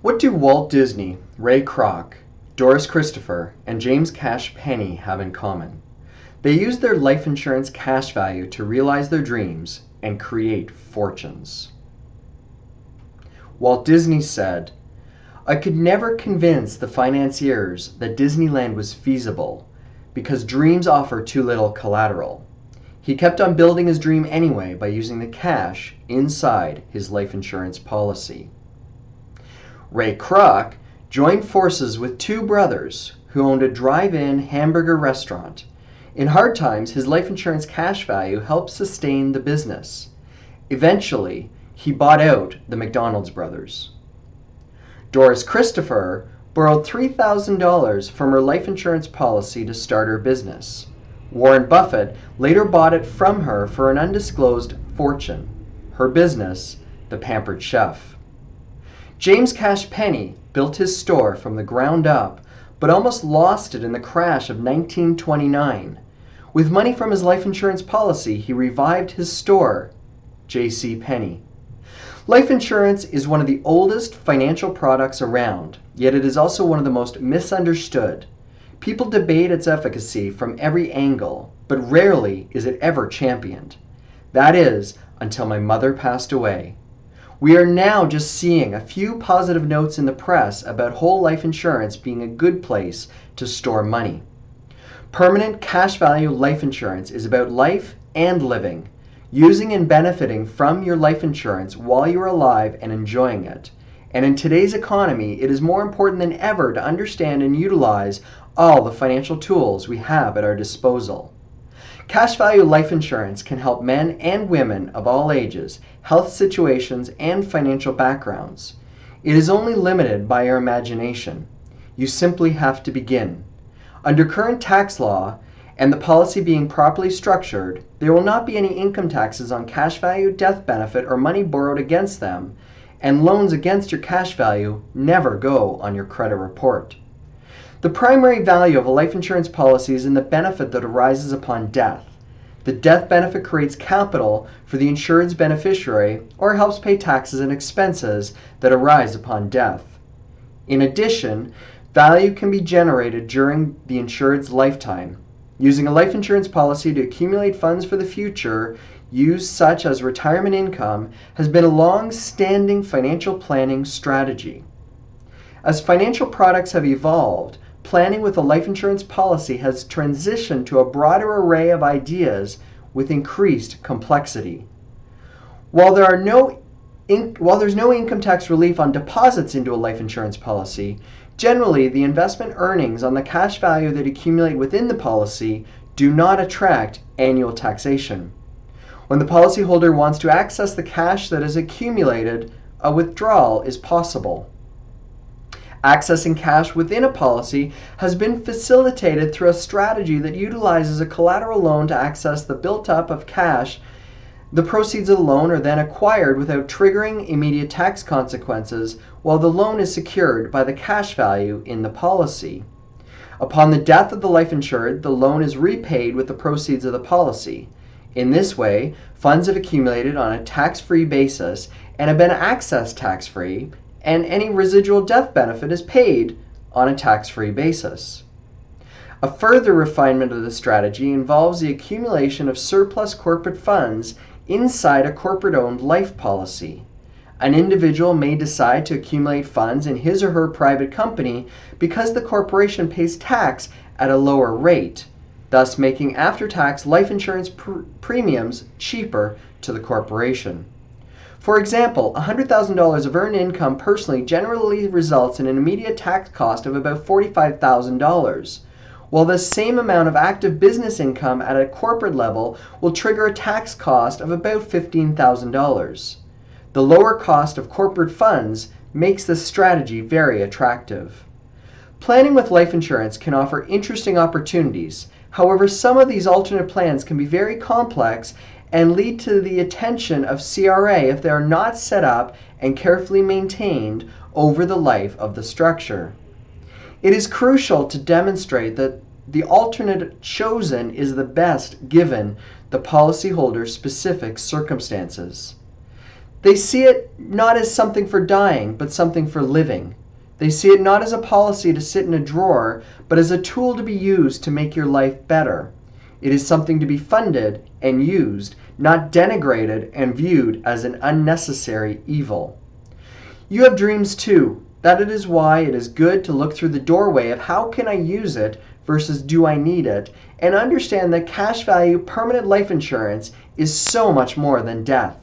What do Walt Disney, Ray Kroc, Doris Christopher, and James Cash Penney have in common? They used their life insurance cash value to realize their dreams and create fortunes. Walt Disney said, I could never convince the financiers that Disneyland was feasible because dreams offer too little collateral. He kept on building his dream anyway by using the cash inside his life insurance policy. Ray Kroc joined forces with two brothers who owned a drive in hamburger restaurant. In hard times, his life insurance cash value helped sustain the business. Eventually, he bought out the McDonald's brothers. Doris Christopher borrowed $3,000 from her life insurance policy to start her business. Warren Buffett later bought it from her for an undisclosed fortune. Her business, The Pampered Chef. James Cash Penney built his store from the ground up, but almost lost it in the crash of 1929. With money from his life insurance policy, he revived his store, J.C. Penney. Life insurance is one of the oldest financial products around, yet it is also one of the most misunderstood. People debate its efficacy from every angle, but rarely is it ever championed. That is, until my mother passed away. We are now just seeing a few positive notes in the press about whole life insurance being a good place to store money. Permanent cash value life insurance is about life and living, using and benefiting from your life insurance while you're alive and enjoying it. And in today's economy, it is more important than ever to understand and utilize all the financial tools we have at our disposal. Cash value life insurance can help men and women of all ages, health situations, and financial backgrounds. It is only limited by your imagination. You simply have to begin. Under current tax law, and the policy being properly structured, there will not be any income taxes on cash value, death benefit, or money borrowed against them, and loans against your cash value never go on your credit report. The primary value of a life insurance policy is in the benefit that arises upon death. The death benefit creates capital for the insured's beneficiary or helps pay taxes and expenses that arise upon death. In addition, value can be generated during the insured's lifetime. Using a life insurance policy to accumulate funds for the future, used such as retirement income, has been a long standing financial planning strategy. As financial products have evolved, planning with a life insurance policy has transitioned to a broader array of ideas with increased complexity. While there are no in, while there's no income tax relief on deposits into a life insurance policy, generally the investment earnings on the cash value that accumulate within the policy do not attract annual taxation. When the policyholder wants to access the cash that is accumulated, a withdrawal is possible. Accessing cash within a policy has been facilitated through a strategy that utilizes a collateral loan to access the built up of cash. The proceeds of the loan are then acquired without triggering immediate tax consequences while the loan is secured by the cash value in the policy. Upon the death of the life insured, the loan is repaid with the proceeds of the policy. In this way, funds have accumulated on a tax free basis and have been accessed tax free and any residual death benefit is paid on a tax free basis. A further refinement of the strategy involves the accumulation of surplus corporate funds inside a corporate owned life policy. An individual may decide to accumulate funds in his or her private company because the corporation pays tax at a lower rate, thus making after tax life insurance pr- premiums cheaper to the corporation. For example, $100,000 of earned income personally generally results in an immediate tax cost of about $45,000, while the same amount of active business income at a corporate level will trigger a tax cost of about $15,000. The lower cost of corporate funds makes this strategy very attractive. Planning with life insurance can offer interesting opportunities. However, some of these alternate plans can be very complex and lead to the attention of CRA if they are not set up and carefully maintained over the life of the structure. It is crucial to demonstrate that the alternate chosen is the best given the policyholder's specific circumstances. They see it not as something for dying, but something for living. They see it not as a policy to sit in a drawer, but as a tool to be used to make your life better. It is something to be funded and used, not denigrated and viewed as an unnecessary evil. You have dreams too. That is why it is good to look through the doorway of how can I use it versus do I need it, and understand that cash value permanent life insurance is so much more than death.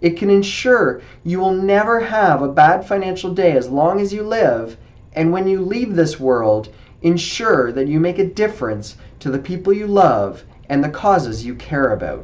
It can ensure you will never have a bad financial day as long as you live, and when you leave this world, ensure that you make a difference to the people you love and the causes you care about.